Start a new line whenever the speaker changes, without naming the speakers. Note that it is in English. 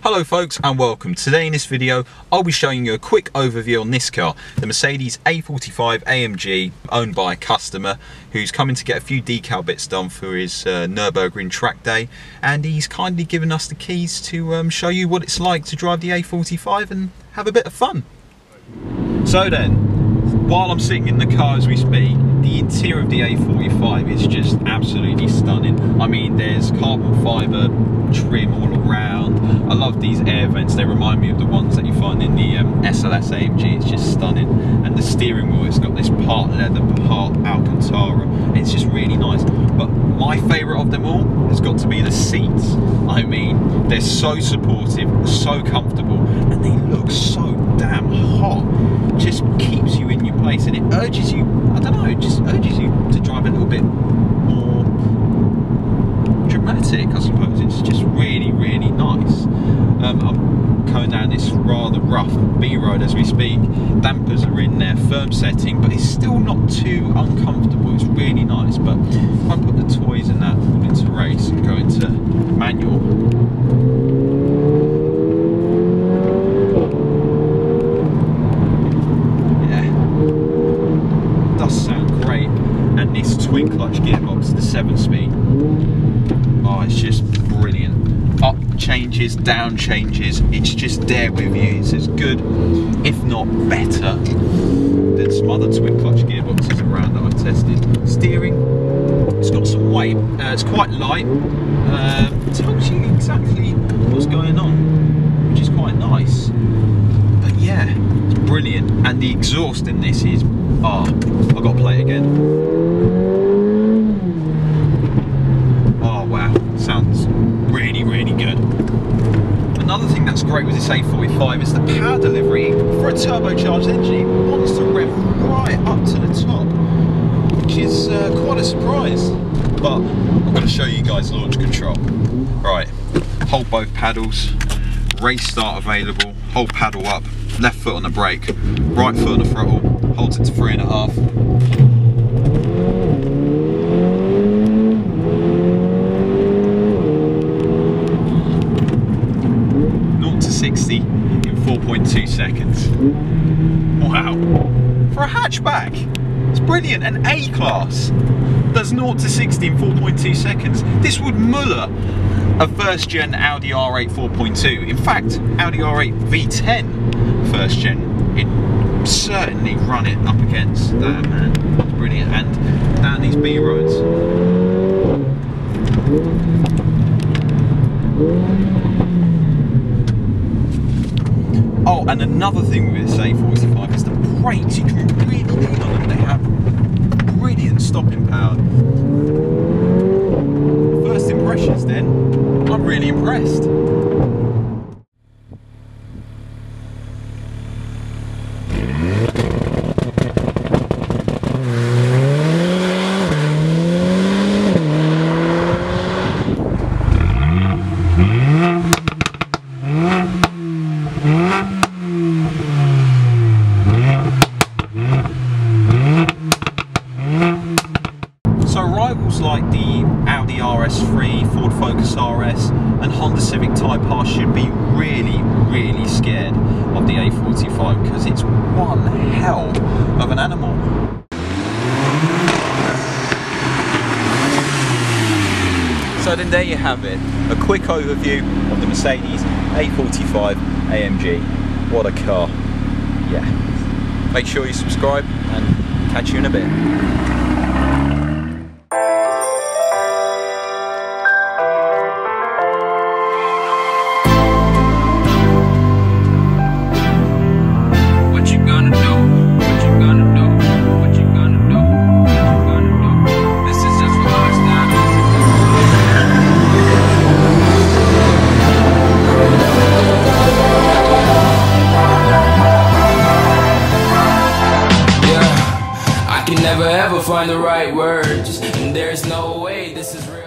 Hello folks and welcome. Today in this video I'll be showing you a quick overview on this car, the Mercedes A45 AMG owned by a customer who's coming to get a few decal bits done for his uh, Nürburgring track day and he's kindly given us the keys to um, show you what it's like to drive the A45 and have a bit of fun. So then, while I'm sitting in the car as we speak, the interior of the A45 is just absolutely. I mean, there's carbon fibre trim all around. I love these air vents. They remind me of the ones that you find in the um, SLS AMG. It's just stunning. And the steering wheel, it's got this part leather, part Alcantara. It's just really nice. But my favourite of them all has got to be the seats. I mean, they're so supportive, so comfortable, and they look so damn hot. Just keeps you in your place and it urges you, I don't know, it just urges you to drive a little bit more dramatic, I suppose. It's just really, really nice. Um, I'm going down this rather rough Road as we speak. Dampers are in their firm setting, but it's still not too uncomfortable. It's really nice. But if I put the toys and that into race and go into manual, does sound great. And this twin clutch gearbox, the 7 speed. Oh, it's just. Up changes, down changes, it's just there with you. It's as good, if not better, than some other twin clutch gearboxes around that I've tested. Steering, it's got some weight, uh, it's quite light, uh, tells you exactly what's going on, which is quite nice. But yeah, it's brilliant. And the exhaust in this is, ah, oh, I've got to play it again. Another thing that's great with this A45 is the power delivery for a turbocharged engine. It wants to rev right up to the top, which is uh, quite a surprise. But I'm going to show you guys launch control. Right, hold both paddles, race start available, hold paddle up, left foot on the brake, right foot on the throttle, holds it to three and a half, 60 in 4.2 seconds. Wow. For a hatchback, it's brilliant. An A-Class does 0 to 60 in 4.2 seconds. This would muller a first gen Audi R8 4.2. In fact, Audi R8 V10 first gen, it certainly run it up against that, man. It's brilliant. And down these B roads. Oh, and another thing with this A45 is the brakes. You can really lean on them. They have brilliant stopping power. First impressions then, I'm really impressed. like the Audi RS3, Ford Focus RS and Honda Civic Type R should be really, really scared of the A45 because it's one hell of an animal. So then there you have it, a quick overview of the Mercedes A45 AMG. What a car. Yeah. Make sure you subscribe and catch you in a bit.
never ever find the right words. And there's no way this is real.